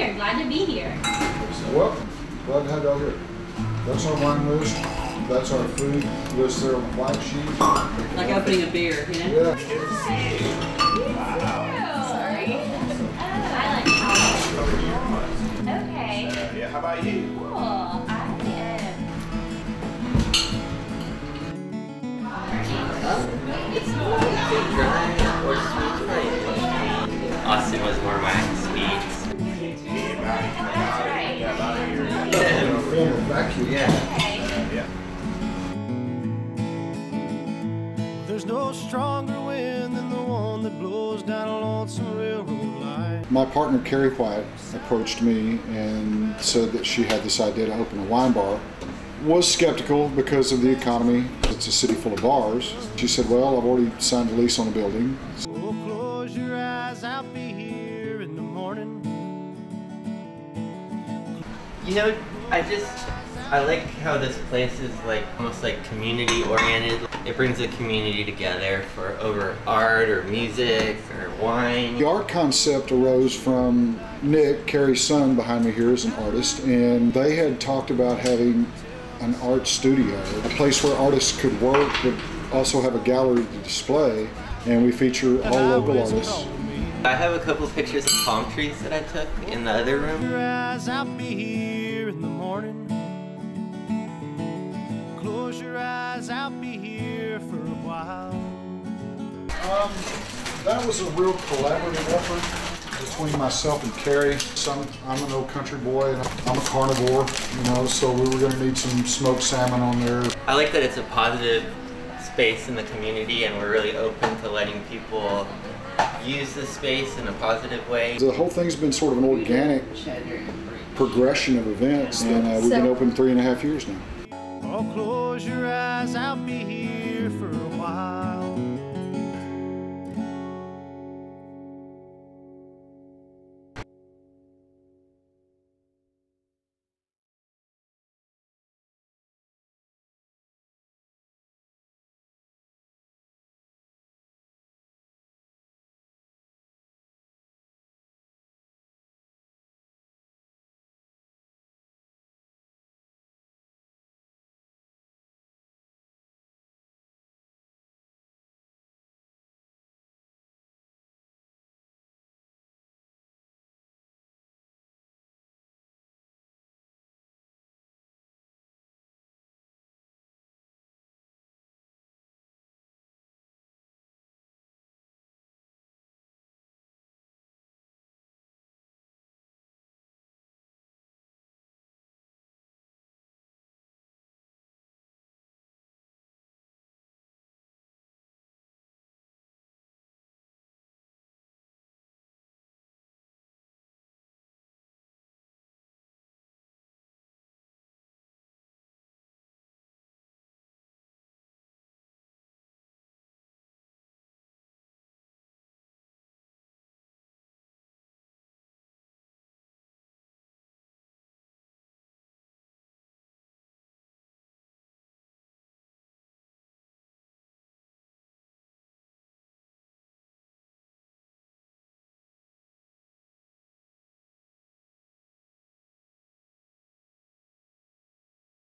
here. Glad to be here. Well, glad to have y'all here. That's our wine list. That's our food list there on the flag sheet. Like opening a beer, you know? Yeah. Sorry. I like coffee. Okay. Yeah, how about you? Cool. I am. Austin was more my Film the vacuum. Yeah. There's no stronger wind than the one that blows down a lonesome railroad line. My partner Kerry White approached me and said that she had this idea to open a wine bar. Was skeptical because of the economy. It's a city full of bars. She said, "Well, I've already signed a lease on the building. Oh, close your eyes, I'll be here in the morning. You know, I just I like how this place is like almost like community oriented. It brings the community together for over art or music or wine. The art concept arose from Nick, Kerry's son behind me here is an artist, and they had talked about having an art studio, a place where artists could work, but also have a gallery to display. And we feature all local artists. I have a couple pictures of palm trees that I took in the other room. Close your eyes, I'll be here for a while. Um, that was a real collaborative effort between myself and Kerry. Some, I'm an old country boy and I'm a carnivore, you know, so we were going to need some smoked salmon on there. I like that it's a positive space in the community and we're really open to letting people use the space in a positive way. The whole thing's been sort of an organic progression of events, and uh, we've been open three and a half years now. Close your eyes, I'll be here for a while.